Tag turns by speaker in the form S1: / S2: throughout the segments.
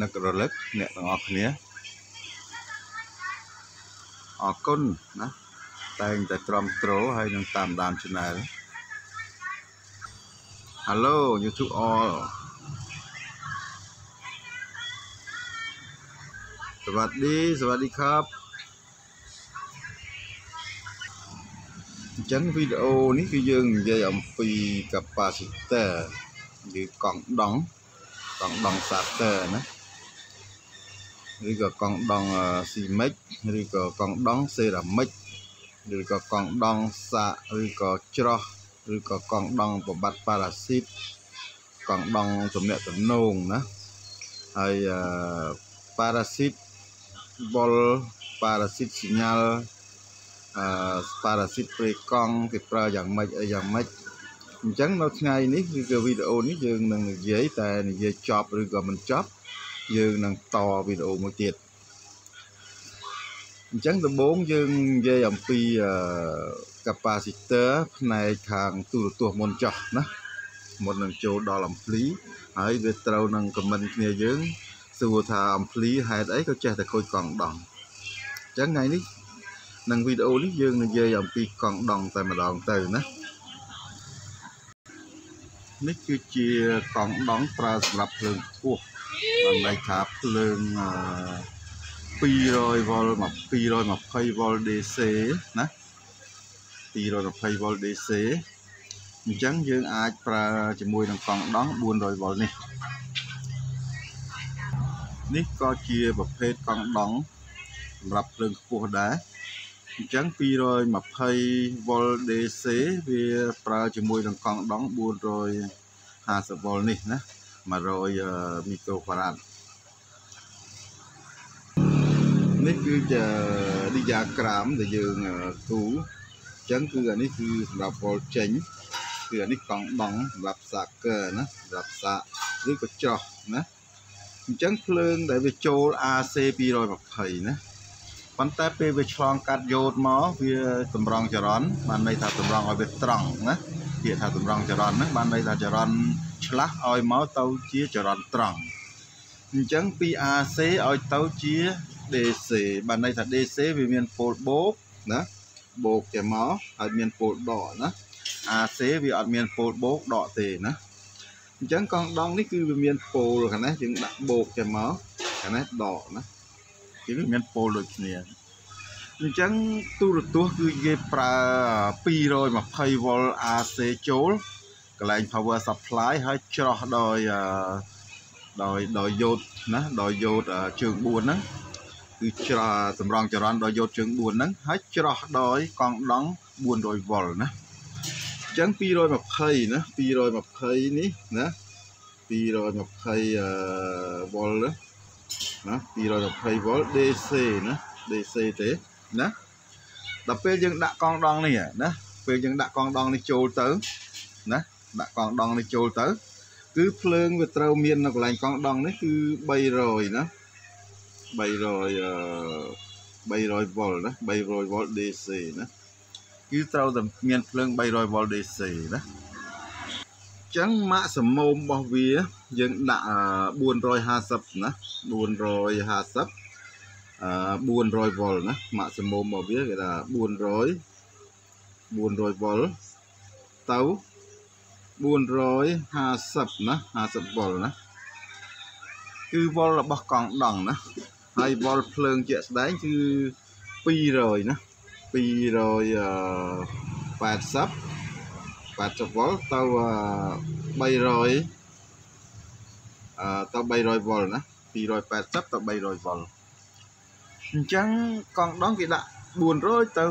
S1: នឹករលឹកអ្នកទាំងអស់គ្នាអរគុណណាតែងតែទ្រាំទ្រហើយនឹងតាមដាន Channel Hello YouTube all สวัสดีสวัสดีครับអញ្ចឹងវីដេអូនេះគឺយើងនិយាយអំពី capacitor ឬកង់ដង់កង់ដង់ starter ណា ឬក៏កង់ដង់ស៊ីមិចឬក៏កង់ដង់សេរ៉ាមិចឬក៏កង់ដង់សាកឬក៏ច្រោះឬក៏កង់ដង់ប្របាត់ប៉ារ៉ាស៊ីតកង់ដង់ទំនាក់ទំនងណាហើយប៉ារ៉ាស៊ីតបុលប៉ារ៉ាស៊ីតសញ្ញាល់អឺប៉ារ៉ាស៊ីតព្រៃកង់គេប្រើយ៉ាងម៉េចអីយ៉ាងម៉េចអញ្ចឹងនៅថ្ងៃនេះគឺក៏វីដេអូនេះយើងនឹងនិយាយតែនិយាយចប់ឬក៏មិនចប់ យើងនឹងតវីដេអូមួយទៀតអញ្ចឹងដំបូងយើងនិយាយអំពី capacitor ផ្នែកខាងទូរទស្សន៍មុនចោះណាមុននឹងចូលដល់អំភ្លីហើយវាត្រូវនឹងខមមិនគ្នាយើងសួរថាអំភ្លីហេតុអីក៏ចេះតែខូចកង់ដង់អញ្ចឹងថ្ងៃនេះនឹងវីដេអូនេះយើងនិយាយអំពីកង់ដង់តែម្ដងទៅណានេះគឺជាកង់ដង់ប្រើសម្រាប់ភ្លើងខ្ពស់ បានន័យថាភ្លើង200វ៉ុល220វ៉ុល DC ណា220វ៉ុល DC អញ្ចឹងយើងអាចប្រើជាមួយនឹងកង់ដង់400វ៉ុលនេះនេះក៏ជាប្រភេទកង់ដង់សម្រាប់ភ្លើងខ្ពស់ដែរអញ្ចឹង220វ៉ុល DC វាប្រើជាមួយនឹងកង់ដង់450វ៉ុលនេះណា 100មីក្រូហ្វារ៉ាត់នេះគឺជាឌីយ៉ាក្រាមដែលយើងគូអញ្ចឹងគឺអានេះគឺសម្រាប់វ៉ុលចេញគឺអានេះកង់ដង់សម្រាប់សាកឺណាសម្រាប់សាកឬក៏ចោះណាអញ្ចឹងភ្លើងដែលវាចូល AC 220ណាប៉ុន្តែពេលវាឆ្លងកាត់យ៉ូតមកវាតម្រង់ចរន្តបានន័យថាតម្រង់ឲ្យវាត្រង់ណាពាក្យថាតម្រង់ចរន្តហ្នឹងបានន័យថាចរន្ត ឆ្លាស់ឲ្យមកទៅជាចរន្តត្រង់អញ្ចឹងពី AC ឲ្យទៅជា DC បានន័យថា DC វាមានពោលបូកណាបូកចេញមកហើយមានពោលដកណា AC វាអត់មានពោលបូកដកទេណាអញ្ចឹងកង់ដងនេះគឺវាមានពោលខាងនេះយើងដាក់បូកចេញមកខាងនេះដកណាគឺវាមានពោលដូចគ្នាអញ្ចឹងទូរទស្សន៍គឺគេប្រើ220 V AC ចូល កន្លែង power supply ហើយច្រោះដោយដោយដោយយ៉ូតណាដោយយ៉ូតជើង4ហ្នឹងគឺច្រោះតម្រង់ចរន្តដោយយ៉ូតជើង4ហ្នឹងហើយច្រោះដោយកង់ដង់400 V ណាអញ្ចឹង220ណា220នេះណា220 V ណា220 V DC ណា DC ទេណាដល់ពេលយើងដាក់កង់ដង់នេះណាពេលយើងដាក់កង់ដង់នេះចូលទៅណា ដាក់កង់ដង់នេះចូលទៅ គឺភ្លើងវាត្រូវមាននៅកន្លែងកង់ដង់នេះគឺ300ណា300 300 V ណា300 V DC ណាគឺត្រូវតែមានភ្លើង300 V DC ណាចឹងម៉ាក់សមោមរបស់វា យើងដាក់450ណា450អឺ400 V ណាម៉ាក់សមោមរបស់វាគេថា400 400 V ទៅ 450ណា50 V ណាគឺ V របស់កង់ដង់ណាហើយ V ភ្លើងជាក់ស្ដែងគឺ200ណា280 80 V ទៅ300អឺទៅ300 V ណា280ទៅ300 V អញ្ចឹងកង់ដងគេដាក់400ទៅ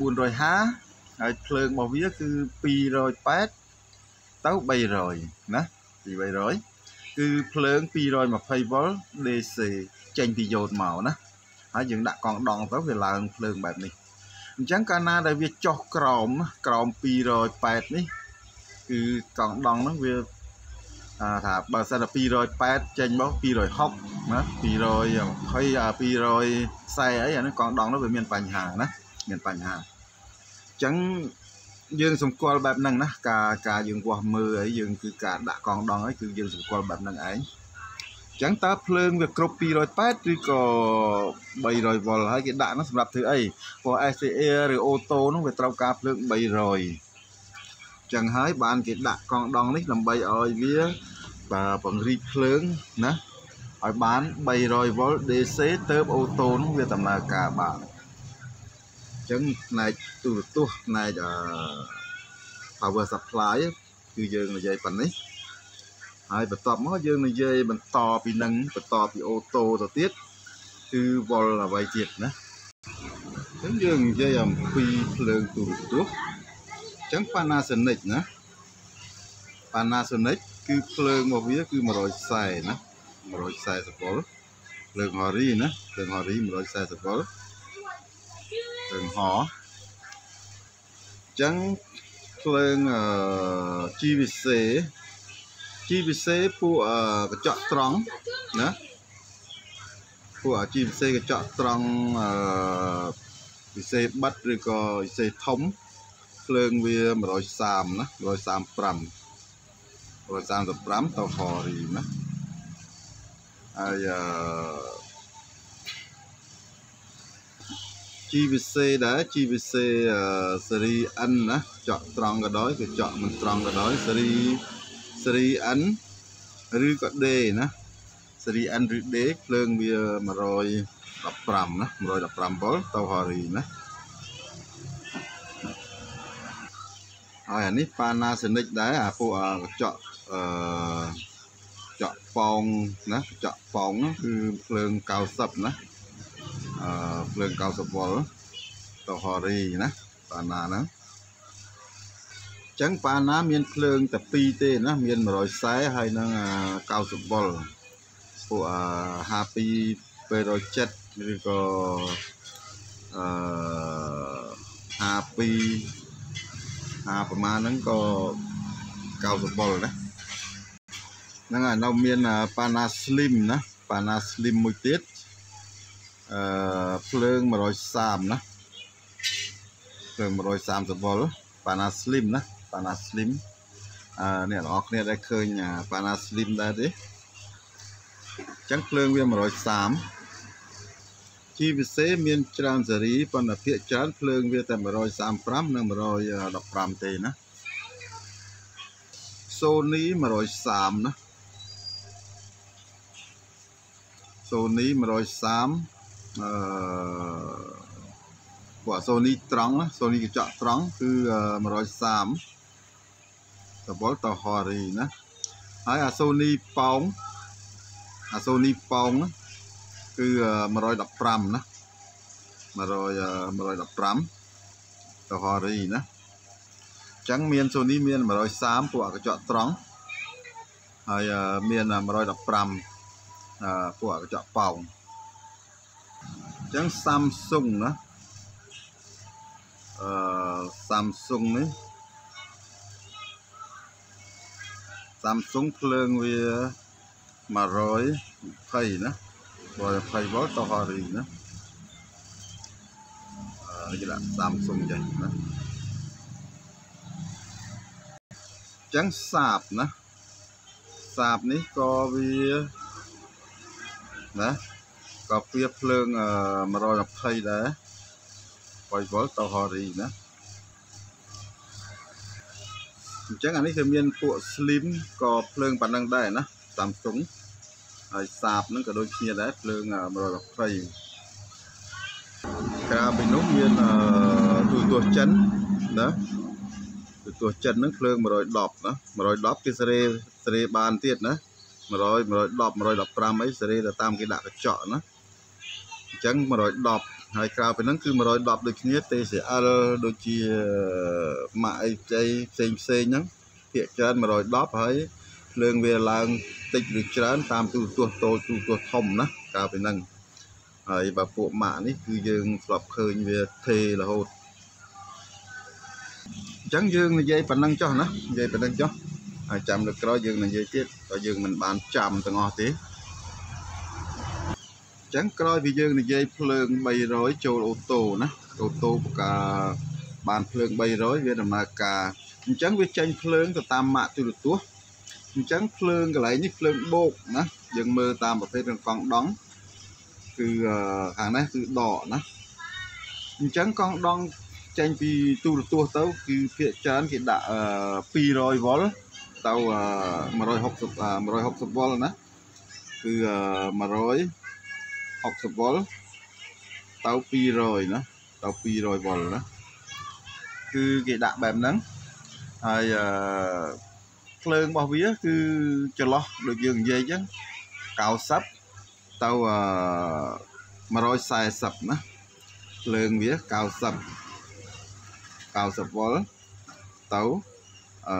S1: 450ហើយភ្លើងរបស់វាគឺ280 ទៅ300ណាពី300គឺភ្លើង220 V DC ចេញពីយ៉ូតមកណាហើយយើងដាក់កង់ដងទៅវាឡើងភ្លើងបែបនេះអញ្ចឹងកាលណាដែលវាចុះក្រោមក្រោម280នេះគឺកង់ដង់ហ្នឹងវាថាបើសិនតែ280ចេញមក260ណា220 240អីអានេះកង់ដង់នោះវាមានបញ្ហាណាមានបញ្ហាអញ្ចឹង យើងសម្គាល់បែបហ្នឹងណាការការយើងវាស់មើលអីយើងគឺការដាក់កង់ដង់អីគឺយើងសម្គាល់បែបហ្នឹងឯងអចឹងតើភ្លើងវាគ្រប់280ឬក៏300វ៉ុលហើយគេដាក់នោះសម្រាប់ធ្វើអីព្រោះ SCA ឬអូតូនោះវាត្រូវការភ្លើង300ចឹងហើយបានគេដាក់កង់ដង់នេះដើម្បីឲ្យវាបាទពង្រីកភ្លើងណាឲ្យបាន300វ៉ុល DC ទៅអូតូនោះវាដំណើរការបានអញ្ចឹងផ្នែកទូរទស្សន៍ផ្នែកអឺ power supply គឺយើងនិយាយប៉ុណ្នេះហើយបន្ទាប់មកយើងនិយាយបន្តពីនឹងបន្តពីអូតូទៅទៀតគឺវល់អ្វីទៀតណាអញ្ចឹងយើងនិយាយអំពីភ្លើងទូរទស្សន៍អញ្ចឹង Panasonic ណា Panasonic គឺភ្លើងរបស់វាគឺ140ណា140វ៉ុលភ្លើង Hori ណាភ្លើង Hori 140វ៉ុល ភ្លើងហអញ្ចឹងភ្លើង GVC GVC ពួកកញ្ចក់ត្រង់ណាពួក GVC កញ្ចក់ត្រង់អឺវិសេបិទឬក៏វិសេធំភ្លើងវា130ណា135 135ទៅហរីណាហើយអឺ GVC ដែរ GVC ស៊េរី N ណាចកត្រង់ក៏ដោយក៏ចកមិនត្រង់ក៏ដោយស៊េរីស៊េរី N ឬក៏ D ណាស៊េរី N ឬ D ភ្លើងវា115ណា115វ៉ុលទៅហរីណាហើយអានេះ Panasonic ដែរអាពួកកញ្ចក់អឺចក់ប៉ោងណាចក់ប៉ោងគឺភ្លើង90ណា អឺភ្លើង90វ៉ុលទៅហរីណាប៉ាណាហ្នឹងចឹងប៉ាណាមានភ្លើងតែ2ទេណាមាន140ហើយនឹង90វ៉ុលពួកអា52 270ឬក៏អឺ52 50ប្រមាណហ្នឹងក៏90វ៉ុលណាហ្នឹងហើយនៅមាន Pana Slim ណា Pana Slim មួយទៀត អឺភ្លើង130ណាភ្លើង130វ៉ុល Pana Slim ណា Pana Slim អឺអ្នកទាំងអស់គ្នាដែលឃើញ Pana Slim ដែរទេអញ្ចឹងភ្លើងវា130 GVC មានច្រើនស៊េរីប៉ុន្តែភាគច្រើនភ្លើងវាតែ135និង115ទេណា Sony 130ណា Sony 130 អឺពួក Sony ត្រង់ណា Sony កញ្ចក់ត្រង់គឺ130តវ៉ុលតហរីណាហើយអា Sony ប៉ោងអា Sony ប៉ោងគឺ115ណា100 115តហរីណាចឹងមាន Sony មាន130ពួកកញ្ចក់ត្រង់ហើយមាន115ពួកកញ្ចក់ប៉ោងអញ្ចឹង Samsung ណាអឺ Samsung នេះ Samsung ភ្លើងវា120ណា120វ៉ុលទៅហរីណាអឺគេដាក់ Samsung ចឹងណាចឹងសាបណាសាបនេះក៏វាណា ក៏ពៀភ្លើង120ដែរ3វ៉ុលទៅហរីណាអញ្ចឹងអានេះគឺមានពួក slim ក៏ភ្លើងប៉ុណ្ណឹងដែរណា Samsung ហើយសាបហ្នឹងក៏ដូចគ្នាដែរភ្លើង120ក្រៅពីនោះមានទូទស្សន៍ចិនណាទូទស្សន៍ចិនហ្នឹងភ្លើង110ណា110គេសេរីសេរីបានទៀតណា100 110 115អីសេរីទៅតាមគេដាក់កញ្ចក់ណាអ ញ្ចឹង110ហើយក្រៅពីហ្នឹងគឺ110ដូចគ្នា TCL ដូចជាម៉ាក់អីផ្សេងផ្សេងផ្សេងហ្នឹងភាគច្រើន110ហើយភ្លើងវាឡើងតិចឬច្រើន តាមទូរទស្សន៍តូចទូរទស្សន៍ធំណាក្រៅពីហ្នឹងហើយបើពួកម៉ាក់នេះគឺយើងធ្លាប់ឃើញវាទេរហូតអញ្ចឹងយើងនិយាយប៉ុណ្ណឹងចុះណានិយាយប៉ុណ្ណឹងចុះហើយចាំលើក្រោយយើងនិយាយទៀតក៏យើងមិនបានចាំទាំងអស់ទេអញ្ចឹងក្រោយពីយើងនិយាយភ្លើង300ចូលអូតូណាអូតូបកាបានភ្លើង300វាដំណើរការអញ្ចឹងវាចេញភ្លើងទៅតាមម៉ាកទូរទស្សន៍អញ្ចឹងភ្លើងកន្លែងនេះភ្លើងបូកណាយើងមើលតាមប្រភេទកង់ដង់គឺខាងនេះគឺដកណាអញ្ចឹងកង់ដង់ចេញពីទូរទស្សន៍ទៅគឺភាគច្រើនគេដាក់200វ៉ុលទៅ160 160វ៉ុលណាគឺ 160វ៉ុលទៅ200ណាទៅ200វ៉ុលណាគឺគេដាក់បែបហ្នឹងហើយអឺភ្លើងរបស់វាគឺចន្លោះដូចយើងនិយាយអញ្ចឹង90ទៅអឺ140ណាភ្លើងវា90 90វ៉ុលទៅអឺ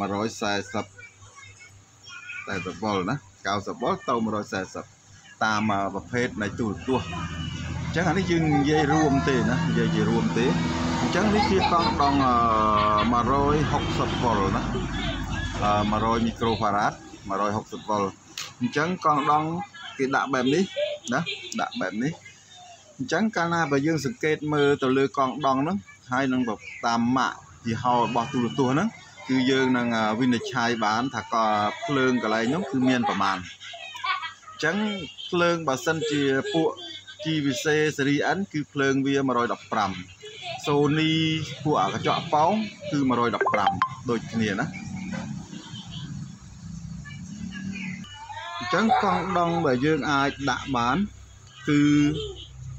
S1: 140តែវ៉ុលណា90វ៉ុលទៅ140 តាមប្រភេទនៃទូរទស្សន៍អញ្ចឹងអានេះយើងនិយាយរួមទេណានិយាយជារួមទេអញ្ចឹងនេះជាកង់ដង160វ៉ុលណា100មីក្រូហ្វារ៉ាត160វ៉ុលអញ្ចឹងកង់ដងគេដាក់បែបនេះណាដាក់បែបនេះអញ្ចឹងកាលណាបើយើងសង្កេតមើលទៅលើកង់ដងហ្នឹងហើយនឹងតាមម៉ាកយីហោរបស់ទូរទស្សន៍ហ្នឹងគឺយើងនឹងវិនិច្ឆ័យបានថាក៏ភ្លើងកន្លែងនោះគឺមានប្រមាណអញ្ចឹង ភ្លើងបើសិនជាពួក GVC Series N គឺភ្លើងវា115 Sony ពួកអាកញ្ចក់ប៉ោងគឺ115ដូចគ្នាណាអញ្ចឹងកង់ដងដែលយើងអាចដាក់បានគឺ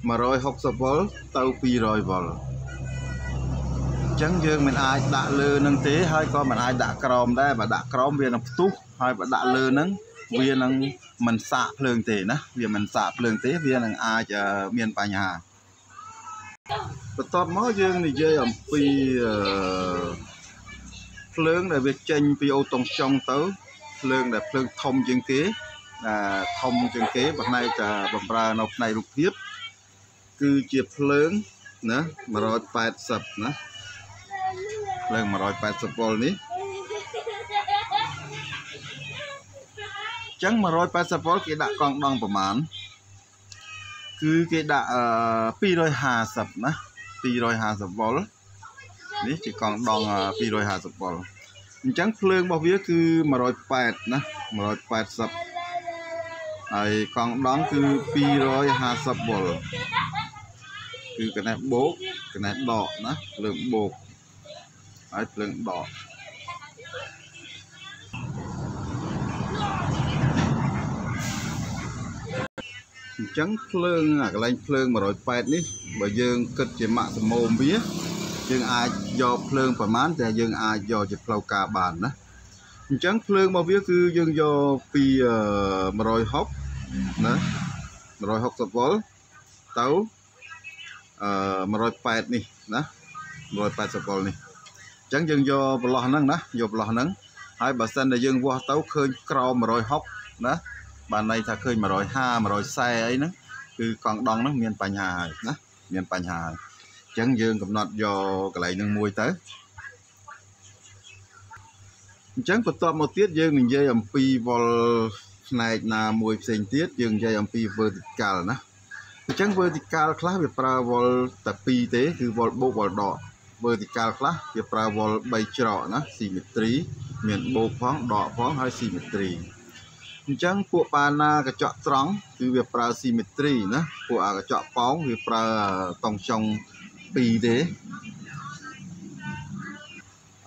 S1: 160វ៉ុលទៅ200វ៉ុលចឹងយើងមិនអាចដាក់លើនឹងទេហើយក៏មិនអាចដាក់ក្រោមដែរបើដាក់ក្រោមវានឹងផ្ទុះហើយបើដាក់លើនឹង វានឹងមិនសាកភ្លើងទេណាវាមិនសាកភ្លើងទេវានឹងអាចមានបញ្ហាបន្ទាប់មកយើងនិយាយអំពីភ្លើងដែលវាចេញពីអូតុងចុងទៅភ្លើងដែលភ្លើងធំជាងគេធំជាងគេផ្នែកបំរើនៅផ្នែករូបភាពគឺជាភ្លើងណា180ណាភ្លើង180វ៉ុលនេះ ចឹង180វ៉ុលគេដាក់កង់ដងប្រមាណគឺគេដាក់250ណា250វ៉ុលនេះជាកង់ដង250វ៉ុលអញ្ចឹងភ្លើងរបស់វាគឺ180ណា180ហើយកង់ដងគឺ250វ៉ុលគឺកណេះបូកកណេះដកណាភ្លើងបូកហើយភ្លើងដក អញ្ចឹងភ្លើងអាកន្លែងភ្លើង180នេះបើយើងគិតជាម៉ាក់សមូមវាយើងអាចយកភ្លើងប្រមាណតែយើងអាចយកជាផ្លូវការបានណាអញ្ចឹងភ្លើងរបស់វាគឺយើងយកពី160ណា160វ៉ុលទៅអឺ180នេះណា180វ៉ុលនេះចឹងយើងយកប្រឡោះហ្នឹងណាយកប្រឡោះហ្នឹងហើយបើសិនតែយើងវាស់ទៅឃើញក្រោម160ណា បានន័យថាឃើញ150 140អីហ្នឹងគឺកង់ដងហ្នឹងមានបញ្ហាហើយណាមានបញ្ហាហើយអញ្ចឹងយើងកំណត់យកកន្លែងហ្នឹងមួយទៅអញ្ចឹងបន្ទាប់មកទៀតយើងនិយាយអំពីវ៉ុលផ្នែកណាមួយផ្សេងទៀតយើងនិយាយអំពី vertical ណាអញ្ចឹង vertical ខ្លះវាប្រើវ៉ុលតែ2ទេគឺវ៉ុលបូកវ៉ុលដក vertical ខ្លះវាប្រើ wall 3ច្រកណា symmetry មានបូកផងដកផងហើយ symmetry អញ្ចឹងពួកបាណាកញ្ចក់ត្រង់គឺវាប្រើ symmetry ណាពួកអាកញ្ចក់ប៉ោងវាប្រើតង់ចុង2ទេ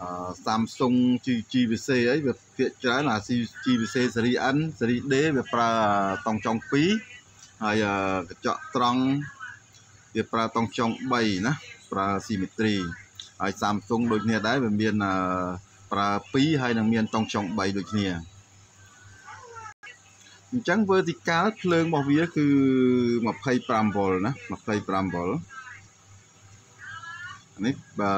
S1: អឺ Samsung GVC អីវាភាគច្រើនអា GVC Series N Series D វាប្រើតង់ចុង2ហើយកញ្ចក់ត្រង់វាប្រើតង់ចុង3ណាប្រើ symmetry ហើយ Samsung ដូចគ្នាដែរវាមានប្រើ2ហើយនឹងមានតុងចុង3ដូចគ្នា អញ្ចឹង vertical ភ្លើងរបស់វាគឺ25វ៉ុលណា25វ៉ុលនេះបើ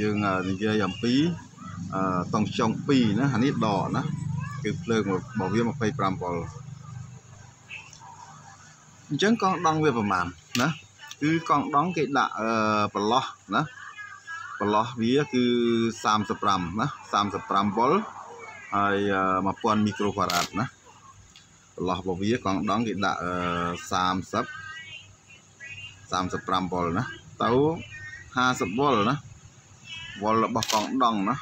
S1: យើងនិយាយអំពីតុងចុង2ណាអានេះដកណាគឺភ្លើងរបស់វា25វ៉ុលអញ្ចឹងកង់ដង់វាប្រមាណណាគឺកង់ដង់គេដាក់ប្រឡោះណាប្រឡោះវាគឺ35ណា35វ៉ុលហើយ1000មីក្រូហ្វារ៉ាតណា ប្រឡោះរបស់វាកង់ដង់គេដាក់30 35វ៉ុលណាទៅ50វ៉ុលណាវ៉ុលរបស់កង់ដង់ណា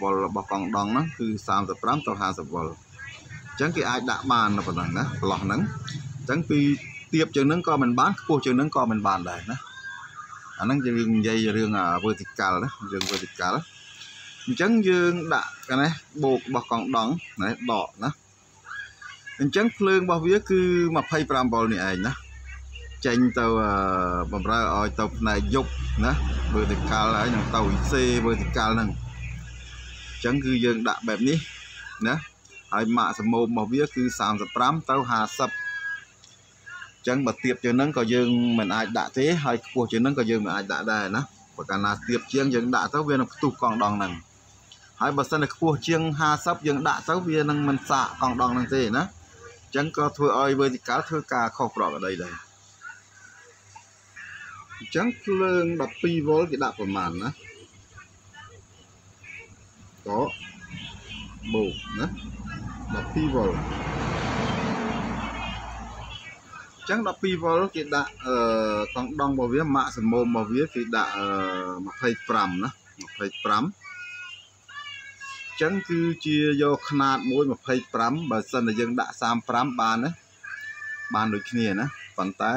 S1: វ៉ុលរបស់កង់ដង់ហ្នឹងគឺ35ទៅ50វ៉ុលអញ្ចឹងគេអាចដាក់បានប៉ុណ្ណឹងណាប្រឡោះហ្នឹងអញ្ចឹងពីទៀបជាងហ្នឹងក៏មិនបានខ្ពស់ជាងហ្នឹងក៏មិនបានដែរណាអាហ្នឹងយើងនិយាយរឿង vertical ណារឿង vertical អញ្ចឹងយើងដាក់កណេះបូករបស់កង់ដង់ណាដកណា អញ្ចឹងភ្លើងរបស់វាគឺ25វ៉ុលនេះឯងណាចេញទៅបំរើឲ្យទៅផ្នែកយប់ណា vertical ហើយនឹងទៅ IC vertical ហ្នឹងអញ្ចឹងគឺយើងដាក់បែបនេះណាហើយម៉ាក់សមោមរបស់វាគឺ35ទៅ50ចឹងបើទៀបជាងហ្នឹងក៏យើងមិនអាចដាក់ទេហើយខ្ពស់ជាងហ្នឹងក៏យើងមិនអាចដាក់ដែរណាបើកាលណាទៀបជាងយើងដាក់ទៅវានឹងផ្ទុះកង់ដងហ្នឹងហើយបើសិនតែខ្ពស់ជាង50យើងដាក់ទៅវានឹងមិនសាកកង់ដងហ្នឹងទេណាអញ្ចឹងក៏ធ្វើឲ្យ vertical ធ្វើការខុសប្រក្រតីដែរអញ្ចឹងភ្លើង 12វ៉ុលគេដាក់ប្រមាណណាក៏បូកណា 12វ៉ុលចឹង 12វ៉ុលគេដាក់អឺកង់ដងរបស់វាម៉ាក់សមមរបស់វាគេដាក់អឺ25ណា25 ចឹងគឺជាយកຂະຫນາດមួយ25បើសិនតែយើងដាក់35បានណាបានដូចគ្នាណាប៉ុន្តែ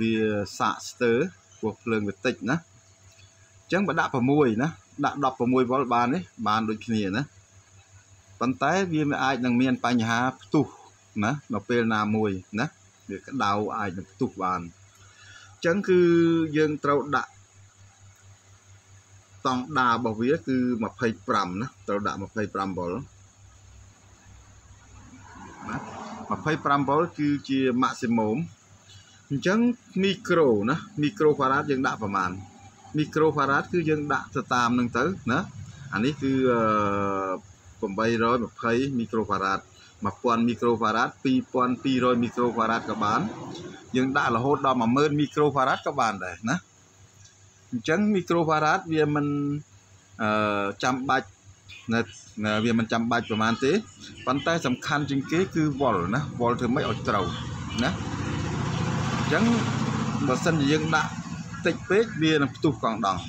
S1: វាសាកស្ទើពោះភ្លើងវាតិចណាចឹងបើដាក់6ណាដាក់16វ៉ុលបានទេបានដូចគ្នាណាប៉ុន្តែវាមិនអាចនឹងមានបញ្ហាផ្ទុះណានៅពេលណាមួយណាវាក្តៅអាចនឹងផ្ទុះបានអញ្ចឹងគឺយើងត្រូវដាក់ តង់ដារបស់វាគឺ25ណាត្រូវដាក់25វ៉ុលណា25វ៉ុលគឺជា maximum អញ្ចឹងមីក្រូណាមីក្រូហ្វារ៉ាតយើងដាក់ប្រមាណមីក្រូហ្វារ៉ាតគឺយើងដាក់ទៅតាមនឹងទៅណាអានេះគឺ820មីក្រូហ្វារ៉ាត1000មីក្រូហ្វារ៉ាត2200មីក្រូហ្វារ៉ាតក៏បានយើងដាក់រហូតដល់10000មីក្រូហ្វារ៉ាតក៏បានដែរណា អញ្ចឹងមីក្រូហ្វារ៉ាតវាមិនអឺចាំបាច់នៅវាមិនចាំបាច់ប្រហែលទេប៉ុន្តែសំខាន់ជាងគេគឺវ៉ុលណាវ៉ុលធ្វើម៉េចឲ្យត្រូវណាអញ្ចឹងបើសិនជាយើងដាក់តិចពេកវានឹងផ្ទុះកង់ដង់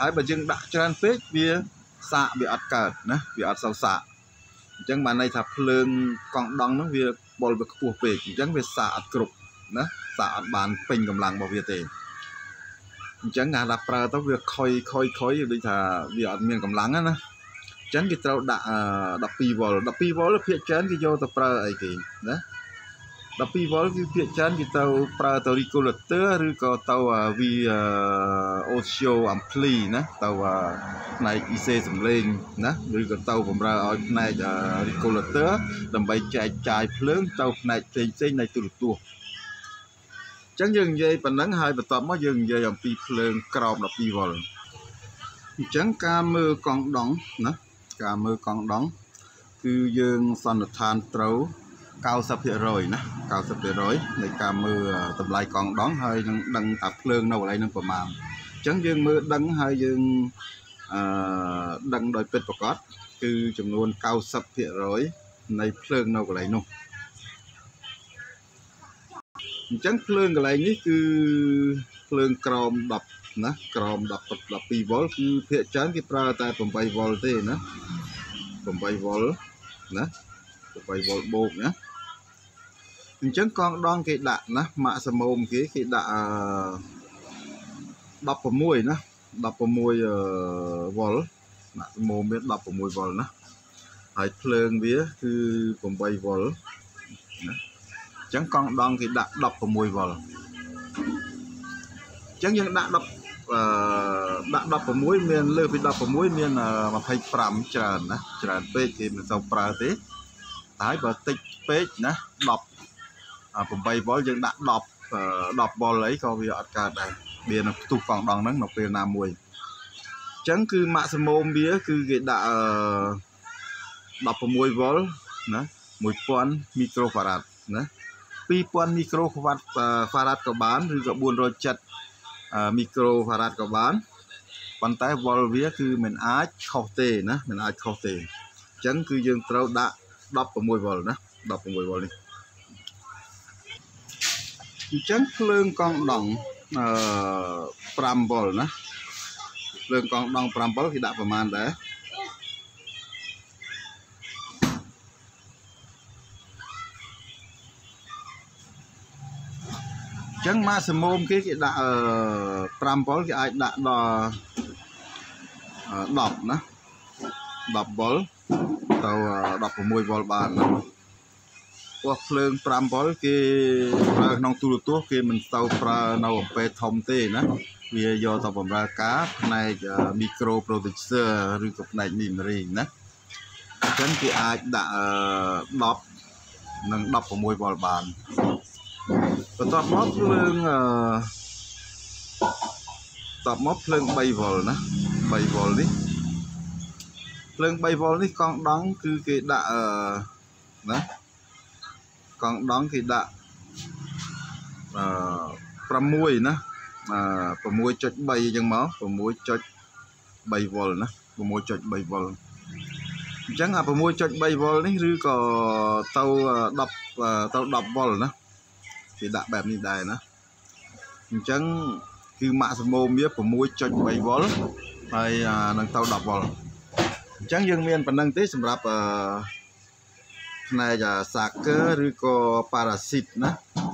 S1: ហើយបើយើងដាក់ច្រើនពេកវាសាកវាអត់កើតណាវាអត់សូវសាកអញ្ចឹងបានន័យថាភ្លើងកង់ដង់ហ្នឹងវាបុលវាខ្ពស់ពេកអញ្ចឹងវាសាកអត់គ្រប់ណាសាកអត់បានពេញកម្លាំងរបស់វាទេ អញ្ចឹងគេថាប្រើទៅវាខុយខុយខុយដូចថាវាអត់មានកម្លាំងណាអញ្ចឹងគេត្រូវដាក់12វ៉ុល12វ៉ុលភាគច្រើនគេយកទៅប្រើអីគេណា12វ៉ុលគឺភាគច្រើនគេទៅប្រើទៅ regulator ឬក៏ទៅ V audio ampli ណាទៅផ្នែក IC សំឡេងណាឬក៏ទៅបំរើឲ្យផ្នែក regulator ដើម្បីចែកចាយភ្លើងទៅផ្នែកផ្សេងផ្សេងនៃទូរទស្សន៍អញ្ចឹងយើងនិយាយប៉ុណ្ណឹងហើយបន្ទាប់មកយើងនិយាយអំពីភ្លើងក្រោម12វ៉ុលអញ្ចឹងការមើលកង់ដង់ណាការមើលកង់ដង់គឺយើងសន្និដ្ឋានត្រូវ90%ណា90%នៃការមើលតម្លៃកង់ដង់ហើយនឹងដឹងថាភ្លើងនៅកន្លែងនឹងប្រមាណអញ្ចឹងយើងមើលដឹងហើយយើងអឺដឹងដោយពិតប្រាកដគឺចំនួន90%នៃភ្លើងនៅកន្លែងនោះ អញ្ចឹងភ្លើងកន្លែងនេះគឺភ្លើងក្រោម10ណាក្រោម10 12វ៉ុលគឺភាគច្រើនគេប្រើតែ8វ៉ុលទេណា8វ៉ុលណា8វ៉ុលបូកណាអញ្ចឹងកងដងគេដាក់ណាម៉ាក់សមោមគេគេដាក់អឺ16ណា16វ៉ុលម៉ាក់សមោមមាន16វ៉ុលណាហើយភ្លើងវាគឺ8វ៉ុលណា អញ្ចឹងកងដងគេដាក់16វ៉ុលអញ្ចឹងយើងដាក់10អឺដាក់16មានលើពី16មាន25ច្រើនណាច្រើនពេកគេមិនសូវប្រើទេហើយបើតិចពេកណា10 8វ៉ុលយើងដាក់10 10វ៉ុលអីក៏វាអត់កើតដែរវានឹងផ្ទុះកង់ដង់ហ្នឹងនៅពេលណាមួយអញ្ចឹងគឺ maximum វាគឺគេដាក់16វ៉ុលណា1000មីក្រូហ្វារ៉ាត់ណា 2000មីក្រូហ្វារ៉ាត់ក៏បានឬក៏470មីក្រូហ្វារ៉ាត់ក៏បានប៉ុន្តែវ៉ុលវាគឺមិនអាចខុសទេណាមិនអាចខុសទេអញ្ចឹងគឺយើងត្រូវដាក់16វ៉ុលណា16វ៉ុលនេះអញ្ចឹងភ្លើងកង់ដង់អឺ5វ៉ុលណាភ្លើងកង់ដង់5វ៉ុលគេដាក់ប្រមាណដែរ ចឹងម៉ាក់សមុំគេគេដាក់អឺ5វ៉ុលគេអាចដាក់ដល់10ណា10វ៉ុលទៅ16វ៉ុលបានណាពោះភ្លើង5វ៉ុលគេប្រើក្នុងទូរទស្សន៍គេមិនទៅប្រើនៅអំពែធំទេណាវាយកទៅបម្រើការផ្នែក micro processor ឬក៏ផ្នែក memory ណាអញ្ចឹងគេអាចដាក់10និង16វ៉ុលបាន បន្ទាប់មកភ្លើងអឺតបមកភ្លើង3វ៉ុលណា3វ៉ុលនេះភ្លើង3វ៉ុលនេះកង់ដង់គឺគេដាក់អឺណាកង់ដង់គេដាក់អឺ6ណាអឺ6.3អញ្ចឹងមក6.3វ៉ុលណា6.3វ៉ុលអញ្ចឹងអា6.3វ៉ុលនេះឬក៏ទៅ10ទៅ10វ៉ុលណា គេដាក់បែបនេះដែរណាអញ្ចឹងគឺម៉ាក់សម៉ូមវា6.3វ៉ុលហើយនឹងទៅ10វ៉ុលអញ្ចឹងយើងមានប៉ុណ្្នឹងទេសម្រាប់អឺផ្នែកសាកើឬក៏ប៉ារ៉ាស៊ីតណា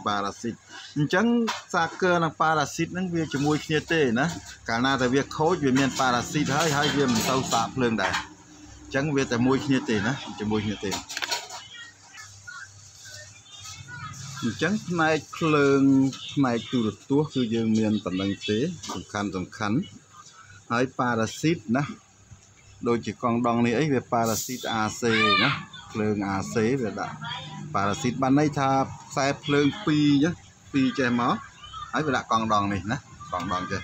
S1: ប៉ារ៉ាស៊ីតអញ្ចឹងសាកើនិងប៉ារ៉ាស៊ីតហ្នឹងវាជាមួយគ្នាទេណាកាលណាតែវាខូចវាមានប៉ារ៉ាស៊ីតហើយហើយវាមិនទៅសាកភ្លើងដែរអញ្ចឹងវាតែមួយគ្នាទេណាជាមួយគ្នាទេ អញ្ចឹងផ្នែកភ្លើងផ្នែកទូរទស្សន៍គឺយើងមានប៉ុណ្្នឹងទេសំខាន់សំខាន់ហើយប៉ារ៉ាស៊ីតណាដូចជាកង់ដងនេះអីវាប៉ារ៉ាស៊ីត AC ណាភ្លើង AC វាដាក់ប៉ារ៉ាស៊ីតបានន័យថាខ្សែភ្លើង2ណា2ចេះមកហើយវាដាក់កង់ដងនេះណាកង់ដងចេះ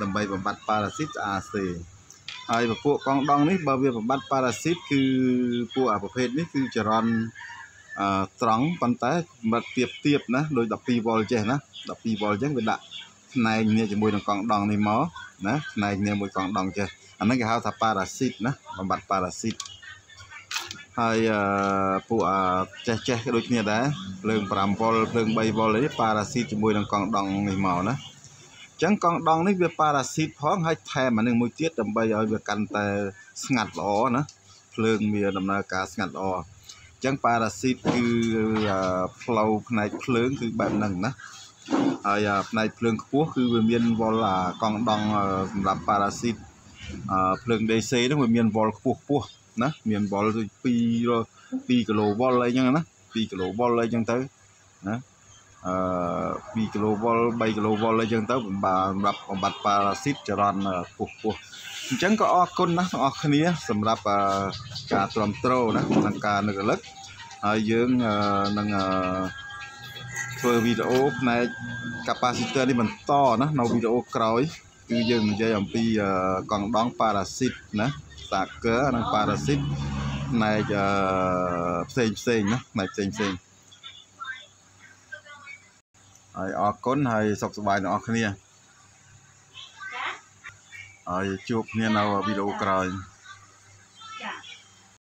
S1: ដើម្បីបំបត្តិប៉ារ៉ាស៊ីត AC ហើយពពួកកង់ដងនេះបើវាបំបត្តិប៉ារ៉ាស៊ីតគឺពួកអាប្រភេទនេះគឺចរន្តអឺ ត្រង់ប៉ុន្តែកម្រិតទៀបទៀបណាដោយ12វ៉ុលចេះណា12វ៉ុលអញ្ចឹងវាដាក់ផ្នែកនេះជាមួយនឹងកង់ដង់នេះមកណាផ្នែកនេះមួយកង់ដង់ចេះអាហ្នឹងគេហៅថាប៉ារ៉ាស៊ីតណាបំបត្តិប៉ារ៉ាស៊ីតហើយអឺពួកចេះចេះដូចគ្នាដែរភ្លើង5វ៉ុលភ្លើង3វ៉ុលនេះប៉ារ៉ាស៊ីតជាមួយនឹងកង់ដង់នេះមកណាអញ្ចឹងកង់ដង់នេះវាប៉ារ៉ាស៊ីតផងហើយថែមអានឹងមួយទៀតដើម្បីឲ្យវាកាន់តែស្ងាត់ល្អណាភ្លើងវាដំណើរការស្ងាត់ល្អ ចឹងប៉ារ៉ាស៊ីតគឺផ្លូវផ្នែកភ្លើងគឺបែបហ្នឹងណាហើយផ្នែកភ្លើងខ្ពស់គឺវាមានវ៉ុលកង់ដង់សម្រាប់ប៉ារ៉ាស៊ីតភ្លើង DC ហ្នឹងវាមានវ៉ុលខ្ពស់ខ្ពស់ណាមានវ៉ុលដូច2 2គីឡូវ៉ុលអីចឹងណា2គីឡូវ៉ុលអីចឹងទៅណាអឺ2គីឡូវ៉ុល3គីឡូវ៉ុលអីចឹងទៅសម្រាប់បំបត្តិប៉ារ៉ាស៊ីតចរន្តខ្ពស់ខ្ពស់ អញ្ចឹងក៏អរគុណណាស់បងប្អូនគ្នាសម្រាប់ការទ្រាំទ្រណានិងការនឹករលឹកហើយយើងនឹងធ្វើវីដេអូផ្នែក capacitor នេះបន្តណានៅវីដេអូក្រោយគឺយើងនិយាយអំពីកង់ដងប៉ារ៉ាស៊ីតណាសាកឺនិងប៉ារ៉ាស៊ីតផ្នែកផ្សេងផ្សេងណាផ្នែកផ្សេងផ្សេងហើយអរគុណហើយសុខសប្បាយទាំងអស់គ្នា ហើយជួបគ្នានៅវីដេអូក្រោយ